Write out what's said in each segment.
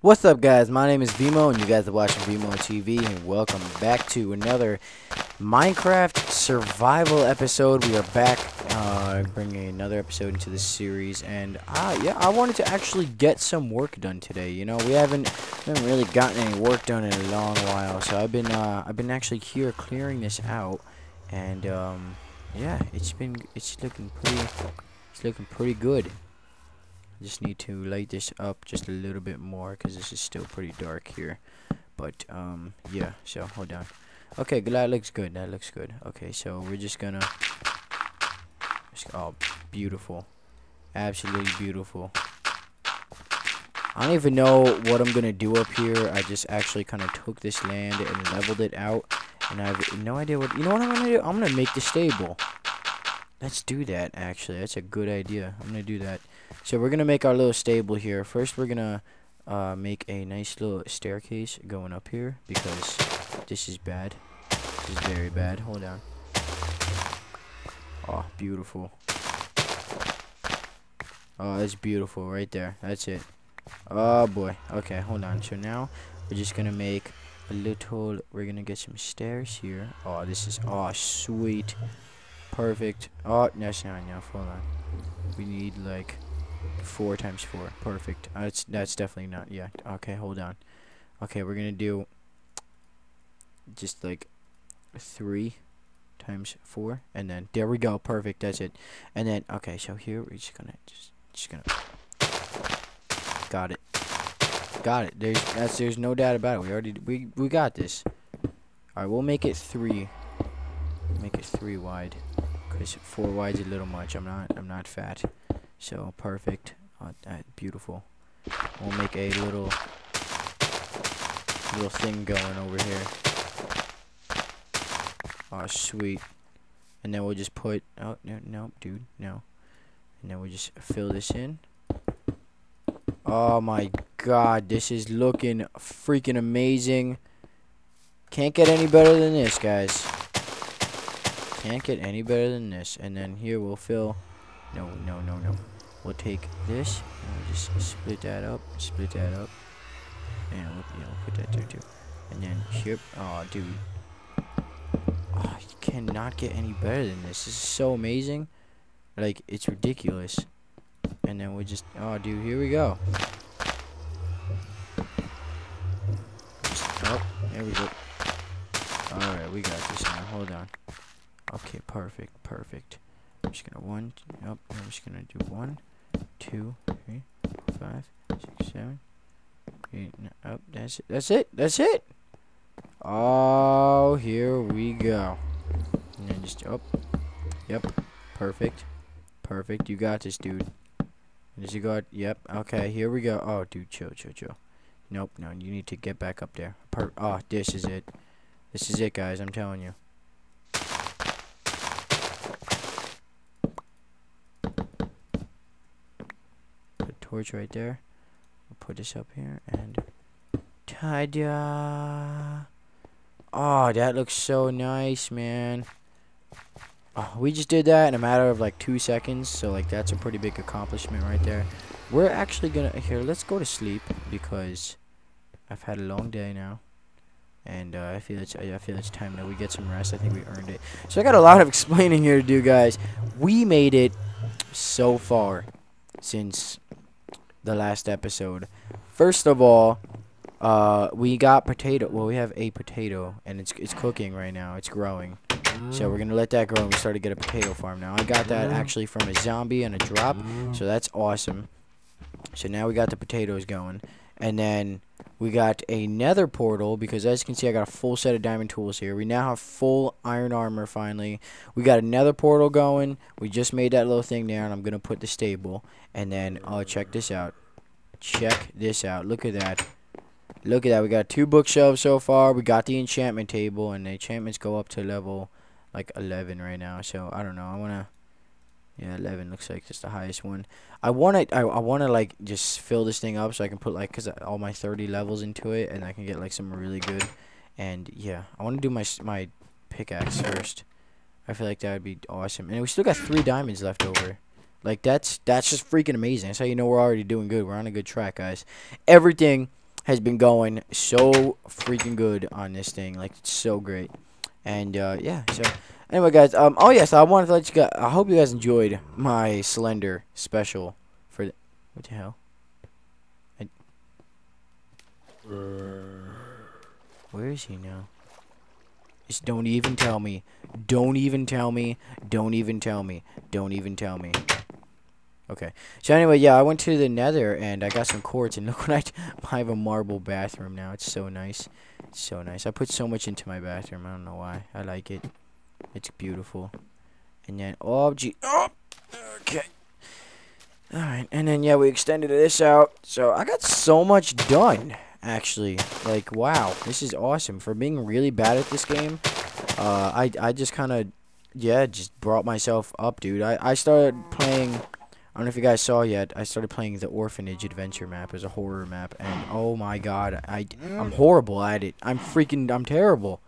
What's up guys, my name is Vimo and you guys are watching Vimo TV and welcome back to another Minecraft survival episode. We are back uh, bringing another episode into the series and uh, yeah, I wanted to actually get some work done today. You know, we haven't, haven't really gotten any work done in a long while so I've been, uh, I've been actually here clearing this out and um, yeah, it's been, it's looking pretty, it's looking pretty good. I just need to light this up just a little bit more because this is still pretty dark here. But, um, yeah, so hold on. Okay, that looks good. That looks good. Okay, so we're just gonna. Oh, beautiful. Absolutely beautiful. I don't even know what I'm gonna do up here. I just actually kind of took this land and leveled it out. And I have no idea what. You know what I'm gonna do? I'm gonna make the stable. Let's do that, actually. That's a good idea. I'm gonna do that. So we're gonna make our little stable here. First, we're gonna uh, make a nice little staircase going up here because this is bad. This is very bad. Hold on. Oh, beautiful. Oh, that's beautiful right there. That's it. Oh boy. Okay, hold on. So now we're just gonna make a little. We're gonna get some stairs here. Oh, this is oh sweet, perfect. Oh, that's not enough. Hold on. We need like Four times four. Perfect. Uh, that's that's definitely not yet. Okay, hold on. Okay, we're gonna do just like three times four, and then there we go. Perfect. That's it. And then okay, so here we're just gonna just just gonna got it. Got it. There's that's there's no doubt about it. We already we we got this. All right, we'll make it three. Make it three wide, cause four wide's a little much. I'm not I'm not fat. So perfect. Oh, that beautiful. We'll make a little little thing going over here. Oh sweet. And then we'll just put oh no no dude no. And then we'll just fill this in. Oh my god, this is looking freaking amazing. Can't get any better than this, guys. Can't get any better than this. And then here we'll fill no, no, no, no. We'll take this and we'll just split that up, split that up, and we'll, put that there too. And then here, oh, dude. Oh, you cannot get any better than this. This is so amazing. Like, it's ridiculous. And then we just, oh, dude, here we go. Just, oh, there we go. Alright, we got this now. Hold on. Okay, perfect, perfect. Just gonna one, nope, I'm just gonna do one, two, three, five, six, seven, eight, nine, oh, that's it, that's it, that's it! Oh, here we go. And then just, oh, yep, perfect, perfect, you got this, dude. Did you go, yep, okay, here we go. Oh, dude, chill, chill, chill. Nope, no, you need to get back up there. Per oh, this is it. This is it, guys, I'm telling you. Torch right there. We'll put this up here and ta-da! Oh, that looks so nice, man. Oh, we just did that in a matter of like two seconds, so like that's a pretty big accomplishment right there. We're actually gonna here. Let's go to sleep because I've had a long day now, and uh, I feel it's I feel it's time that we get some rest. I think we earned it. So I got a lot of explaining here to do, guys. We made it so far since the last episode. First of all, uh, we got potato. Well, we have a potato, and it's it's cooking right now. It's growing. So we're gonna let that grow, and we start to get a potato farm now. I got that actually from a zombie and a drop, so that's awesome. So now we got the potatoes going, and then we got a nether portal because as you can see, I got a full set of diamond tools here. We now have full iron armor finally. We got another portal going. We just made that little thing there, and I'm gonna put the stable. And then, oh, check this out. Check this out. Look at that. Look at that. We got two bookshelves so far. We got the enchantment table, and the enchantments go up to level like 11 right now. So I don't know. I wanna. Yeah, 11 looks like it's the highest one. I want to, I, I want to like just fill this thing up so I can put like, cause all my 30 levels into it and I can get like some really good. And yeah, I want to do my, my pickaxe first. I feel like that would be awesome. And we still got three diamonds left over. Like that's, that's just freaking amazing. That's how you know we're already doing good. We're on a good track, guys. Everything has been going so freaking good on this thing. Like it's so great. And uh, yeah, so anyway, guys. Um. Oh yes, yeah, so I wanted to let you guys. I hope you guys enjoyed my Slender special for. The, what the hell? I, where is he now? Just don't even tell me. Don't even tell me. Don't even tell me. Don't even tell me. Okay. So anyway, yeah, I went to the Nether and I got some quartz and look what I, I have a marble bathroom now. It's so nice. It's so nice. I put so much into my bathroom. I don't know why. I like it. It's beautiful. And then oh gee oh okay. Alright, and then yeah, we extended this out. So I got so much done actually. Like, wow, this is awesome. For being really bad at this game, uh, I, I just kind of, yeah, just brought myself up, dude. I, I started playing, I don't know if you guys saw yet, I started playing the Orphanage Adventure map as a horror map, and oh my god, I, I'm horrible at it. I'm freaking, I'm terrible.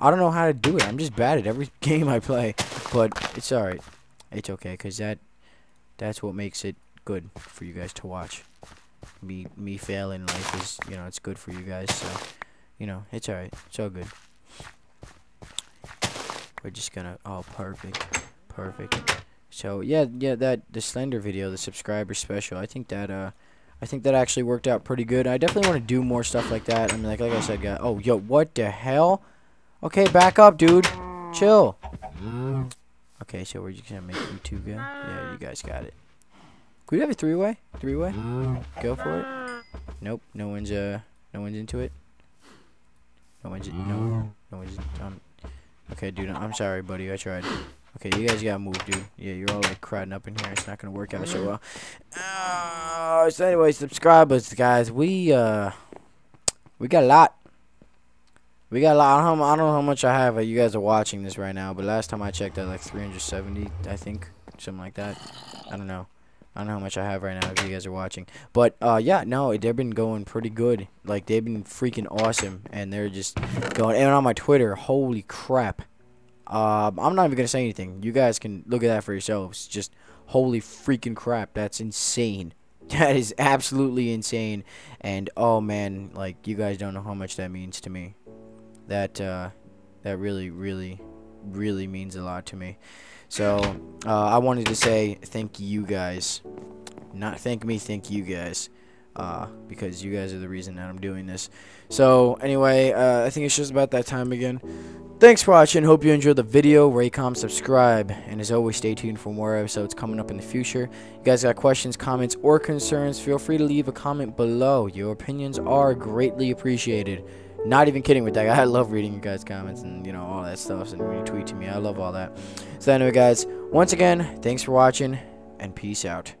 I don't know how to do it. I'm just bad at every game I play, but it's alright. It's okay, because that, that's what makes it good for you guys to watch me me failing life is you know it's good for you guys so you know it's alright it's all good we're just gonna oh perfect perfect so yeah yeah that the slender video the subscriber special I think that uh I think that actually worked out pretty good I definitely want to do more stuff like that I mean like like I said guys oh yo what the hell okay back up dude chill okay so we're just gonna make you two go yeah you guys got it could we have a three-way? Three-way? Go for it. Nope. No one's uh. No one's into it. No one's no. No one's um. Okay, dude. I'm sorry, buddy. I tried. Okay, you guys gotta move, dude. Yeah, you're all like crowding up in here. It's not gonna work out so well. Uh, so anyway, subscribers, guys. We uh, we got a lot. We got a lot. I don't, know, I don't know how much I have. Uh, you guys are watching this right now, but last time I checked, I had like 370, I think, something like that. I don't know. I don't know how much I have right now if you guys are watching. But, uh, yeah, no, they've been going pretty good. Like, they've been freaking awesome. And they're just going. And on my Twitter, holy crap. Um, I'm not even to say anything. You guys can look at that for yourselves. Just, holy freaking crap. That's insane. That is absolutely insane. And, oh, man, like, you guys don't know how much that means to me. That, uh, that really, really, really means a lot to me. So, uh, I wanted to say thank you guys. Not thank me, thank you guys. Uh, because you guys are the reason that I'm doing this. So, anyway, uh, I think it's just about that time again. Thanks for watching. Hope you enjoyed the video. Raycom, subscribe. And as always, stay tuned for more episodes coming up in the future. You guys got questions, comments, or concerns, feel free to leave a comment below. Your opinions are greatly appreciated. Not even kidding with that. I love reading you guys' comments and, you know, all that stuff. And when you tweet to me, I love all that. So anyway, guys, once again, thanks for watching, and peace out.